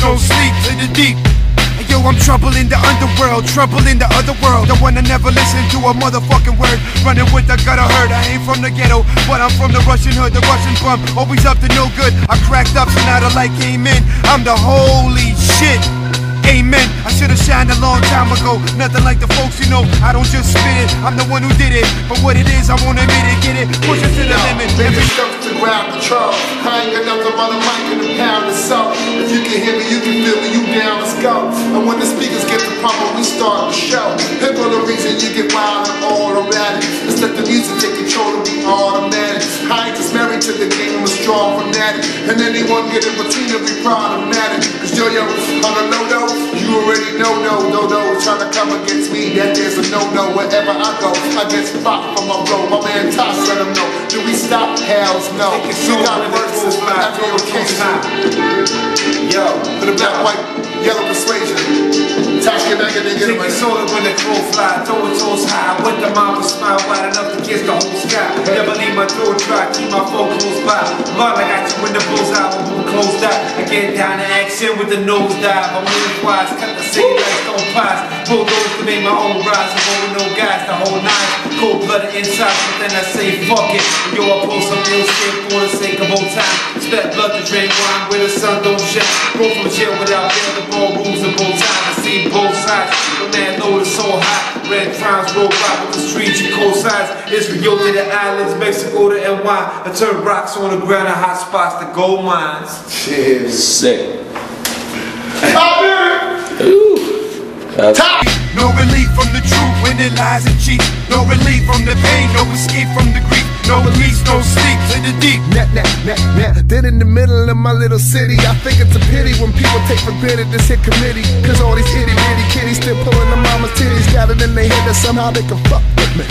no sleep to the deep. And yo, I'm trouble in the underworld, trouble in the other world. The one that never listen to a motherfucking word. Running with the gutter herd. I ain't from the ghetto, but I'm from the Russian hood, the Russian bum. Always up to no good. I cracked up, so now the light came in. I'm the holy shit. Amen. I should've shined a long time ago. Nothing like the folks you know. I don't just spit it. I'm the one who did it. But what it is, I wanna admit it. Get it. Push it to the limit. Baby, to grab control. I ain't got nothing but a mic and a pound salt. If you can hear me, you can feel me. You down? Let's go. And when the speakers get the proper, we start the show. Here for the reason you get wild and automatic. Just let the music take control and be automatic. I ain't just married to the game. I'm a strong fanatic. And anyone get in between will be problematic. Cause yo yo, on the low low, you already know no no no. Trying to come against me, that there's a no no. Wherever I go, I get spot from my bro. My man let him know. Do we stop? Hells no. We got verses, full but fly, I feel full occasion. Yo, For the black, white, yellow persuasion. Back and they get Take it slow when the crow fly, throw it toes high. With the mama smile wide enough I got you in the bullseye when we closed out. I get down to action with the nose dive. I'm really wise, cut the city like stone pies. Bulldoze to make my own rise. I'm rolling no guys, the whole nine. Cold blooded inside, but then I say fuck it. Yo, I pull some real shit for the sake of old time. Step blood to drink wine where the sun don't shine. Go from jail without bail, the ball Red crimes roll by with the streets and cold sides. Israel to the islands, Mexico to NY. I turn rocks on the ground and hot spots to gold mines. Cheers. Sick. Tosh! No relief from the truth when it lies and cheat. No relief from the pain, no escape from the grief. No release, no sleep to the deep. Nah, nah, nah, nah. Then in the middle of my little city, I think it's a pity when people take for granted this hit committee. Cause all these itty bitty kitties still pulling the mama's titties, got in their head that somehow they can fuck with me.